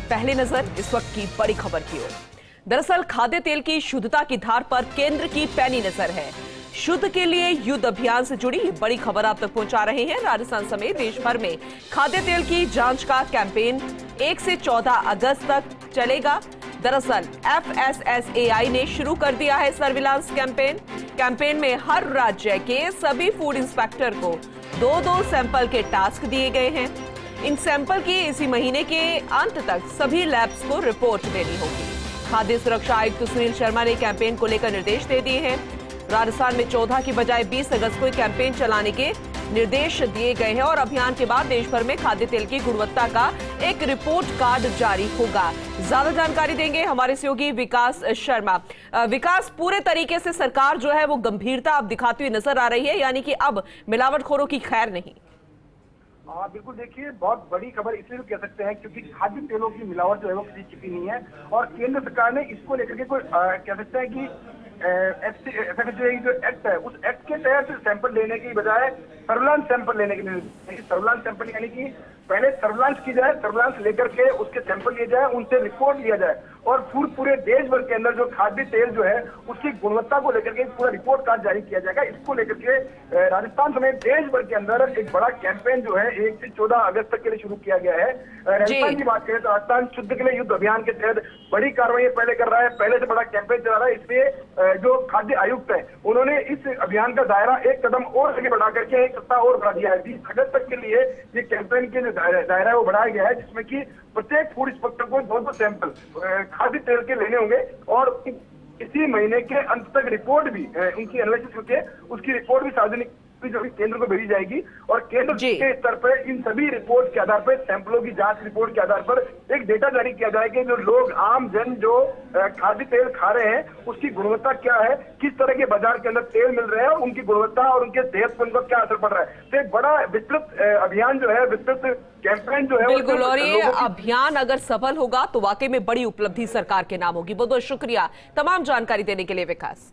पहले नज़र इस वक्त की बड़ी खबर की ओर। दरअसल खाद्य तेल की शुद्धता की धार पर केंद्र की पैनी नज़र है। शुद्ध के लिए युद्ध अभियान से जुड़ी बड़ी खबर आप तक पहुँचा रहे हैं। राजस्थान समेत देश भर में खाद्य तेल की जाँच का कैंपेन 1 से 14 अगस्त तक चलेगा। दरअसल एफएसएसएआई ने शुरू कर दिया है सर्विलांस कैंपेन। कैंपेन में हर राज्य के सभी फ़ूड इंस्पेक्टर को दो दो सैंपल के टास्क दिए गए हैं। इन सैंपल की इसी महीने के अंत तक सभी लैब्स को रिपोर्ट देनी होगी। खाद्य सुरक्षा आयुक्त सुनील शर्मा ने कैंपेन को लेकर निर्देश दे दिए हैं। राजस्थान में 14 की बजाय 20 अगस्त को कैंपेन चलाने के निर्देश दिए गए हैं और अभियान के बाद देश भर में खाद्य तेल की गुणवत्ता का एक रिपोर्ट कार्ड जारी होगा। ज़्यादा जानकारी देंगे हमारे सहयोगी विकास शर्मा। विकास, पूरे तरीके से सरकार जो है वो गंभीरता अब दिखाती हुई नज़र आ रही है, यानी कि अब मिलावटखोरों की खैर नहीं। हाँ बिल्कुल देखिए, बहुत बड़ी खबर इसलिए भी कह सकते हैं क्योंकि खाद्य तेलों की मिलावट जो है वो किसी छिपी नहीं है और केंद्र सरकार ने इसको लेकर के कोई कह सकते हैं कि जो एक्ट है, उस एक्ट के तहत सैंपल लेने की बजाय सर्विलांस सैंपल लेने के लिए सर्विलांस सैंपल यानी कि पहले सर्विलांस की जाए सर्विलांस लेकर के उसके सैंपल लिए जाए, उनसे रिपोर्ट लिया जाए। और फिर पूरे देश भर के अंदर जो खाद्य तेल जो है उसकी गुणवत्ता को लेकर के पूरा रिपोर्ट कार्ड जारी किया जाएगा। इसको लेकर के राजस्थान समेत देश भर के अंदर एक बड़ा कैंपेन जो है एक से चौदह अगस्त तक के लिए शुरू किया गया है। राजस्थान की बात करें तो राजस्थान शुद्ध के लिए युद्ध अभियान के तहत बड़ी कार्रवाई पहले कर रहा है। पहले से बड़ा कैंपेन चला रहा है। इसलिए जो खाद्य आयुक्त है उन्होंने इस अभियान का दायरा एक कदम और आगे बढ़ा करके एक सप्ताह और बढ़ा दिया है। बीस अगस्त तक के लिए ये कैंपेन के जो दायरा है वो बढ़ाया गया है जिसमें कि प्रत्येक फ़ूड इंस्पेक्टर को दो दो सैंपल खाद्य तेल के लेने होंगे और इसी महीने के अंत तक रिपोर्ट भी उनकी एनालिसिस होती है, उसकी रिपोर्ट भी सार्वजनिक जो भी केंद्र को भेजी जाएगी और केंद्र के स्तर पर इन सभी रिपोर्ट के आधार पर सैंपलों की जाँच रिपोर्ट के आधार पर एक डेटा जारी किया जाएगा कि जो लोग आम जन जो खाद्य तेल खा रहे हैं उसकी गुणवत्ता क्या है किस तरह के बाज़ार के अंदर तेल मिल रहे हैं और उनकी गुणवत्ता और उनके सेहत पर उनका क्या असर पड़ रहा है। तो एक बड़ा विस्तृत अभियान जो है विस्तृत कैंपेन जो है बिल्कुल और ये अभियान अगर सफल होगा तो वाकई में बड़ी उपलब्धि सरकार के नाम होगी। बहुत बहुत शुक्रिया तमाम जानकारी देने के लिए विकास।